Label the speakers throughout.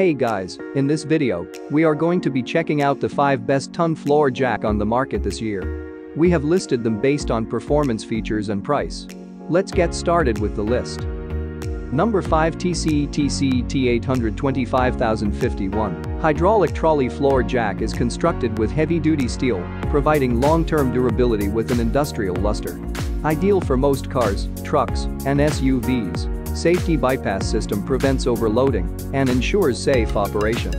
Speaker 1: Hey guys, in this video, we are going to be checking out the 5 best ton floor jack on the market this year. We have listed them based on performance features and price. Let's get started with the list. Number 5 TCE TCE T825,051 Hydraulic trolley floor jack is constructed with heavy-duty steel, providing long-term durability with an industrial luster. Ideal for most cars, trucks, and SUVs. Safety bypass system prevents overloading and ensures safe operation.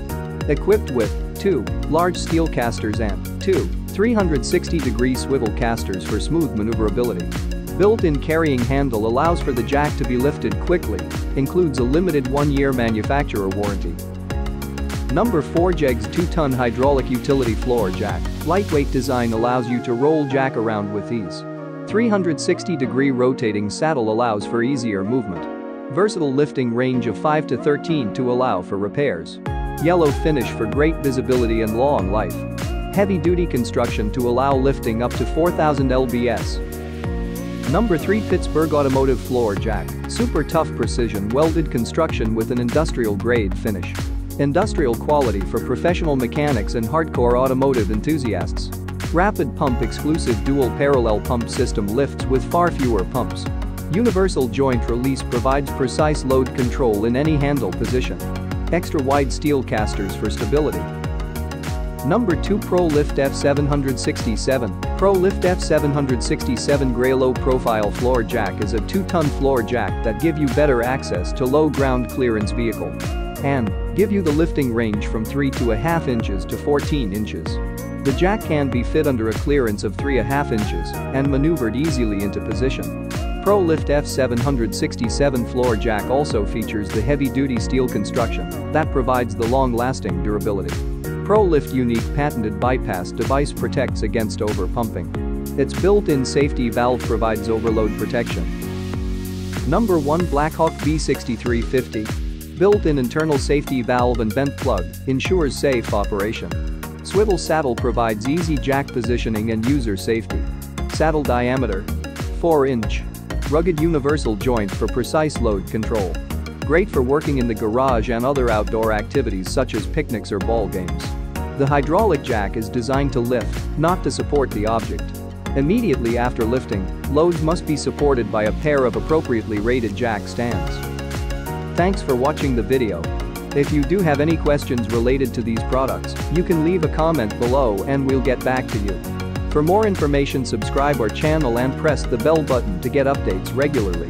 Speaker 1: Equipped with 2 large steel casters and 2 360-degree swivel casters for smooth maneuverability. Built-in carrying handle allows for the jack to be lifted quickly, includes a limited one-year manufacturer warranty. Number 4 JEGS 2-ton hydraulic utility floor jack. Lightweight design allows you to roll jack around with ease. 360-degree rotating saddle allows for easier movement. Versatile lifting range of 5 to 13 to allow for repairs. Yellow finish for great visibility and long life. Heavy-duty construction to allow lifting up to 4000 lbs. Number 3 Pittsburgh Automotive Floor Jack. Super tough precision welded construction with an industrial grade finish. Industrial quality for professional mechanics and hardcore automotive enthusiasts. Rapid pump exclusive dual parallel pump system lifts with far fewer pumps. Universal joint release provides precise load control in any handle position. Extra wide steel casters for stability. Number 2 Pro Lift F767 Pro Lift F767 Gray Low Profile Floor Jack is a 2-ton floor jack that give you better access to low ground clearance vehicle. And give you the lifting range from 3 to a half inches to 14 inches. The jack can be fit under a clearance of 3 a half inches and maneuvered easily into position. Pro Lift F767 floor jack also features the heavy-duty steel construction that provides the long-lasting durability. ProLift unique patented bypass device protects against overpumping. Its built-in safety valve provides overload protection. Number 1 Blackhawk B6350. Built-in internal safety valve and vent plug ensures safe operation. Swivel saddle provides easy jack positioning and user safety. Saddle diameter 4 inch. Rugged universal joint for precise load control. Great for working in the garage and other outdoor activities such as picnics or ball games. The hydraulic jack is designed to lift, not to support the object. Immediately after lifting, loads must be supported by a pair of appropriately rated jack stands. Thanks for watching the video. If you do have any questions related to these products, you can leave a comment below and we'll get back to you. For more information subscribe our channel and press the bell button to get updates regularly.